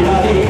miraré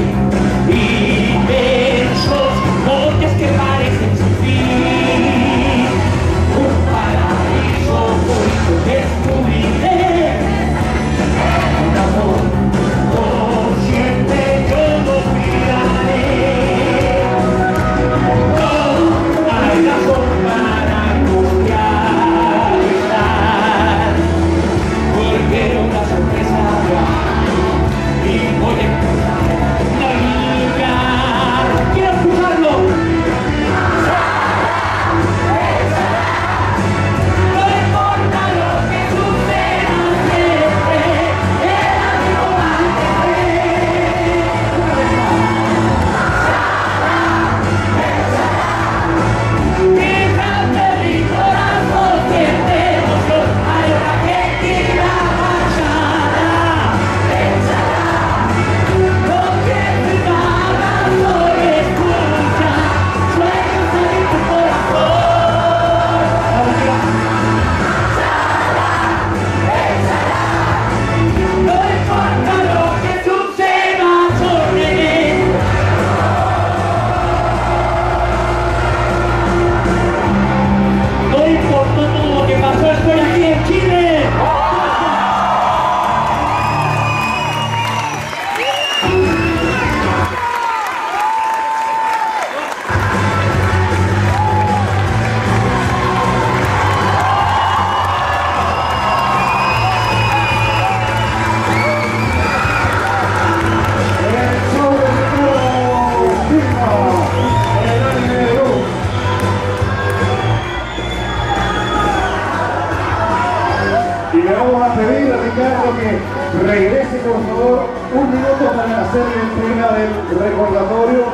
Quiero que regrese, por favor, un minuto para hacer la entrega del recordatorio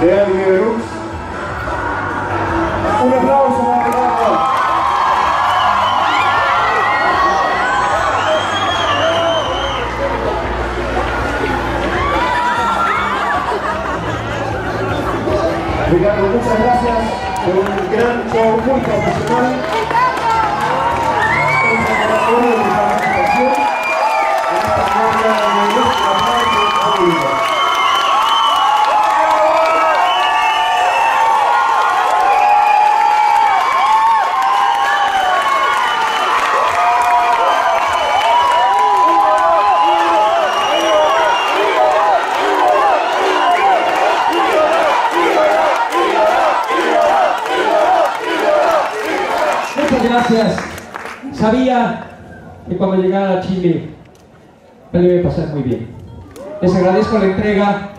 de Alberux. Un aplauso Ricardo. Ricardo, muchas gracias por un gran show muy profesional. Gracias. Sabía que cuando llegara a Chile me lo iba a pasar muy bien. Les agradezco la entrega.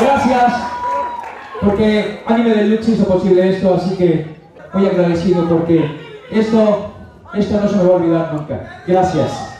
Gracias, porque Anime Deluxe hizo posible esto, así que muy agradecido porque esto, esto no se me va a olvidar nunca. Gracias.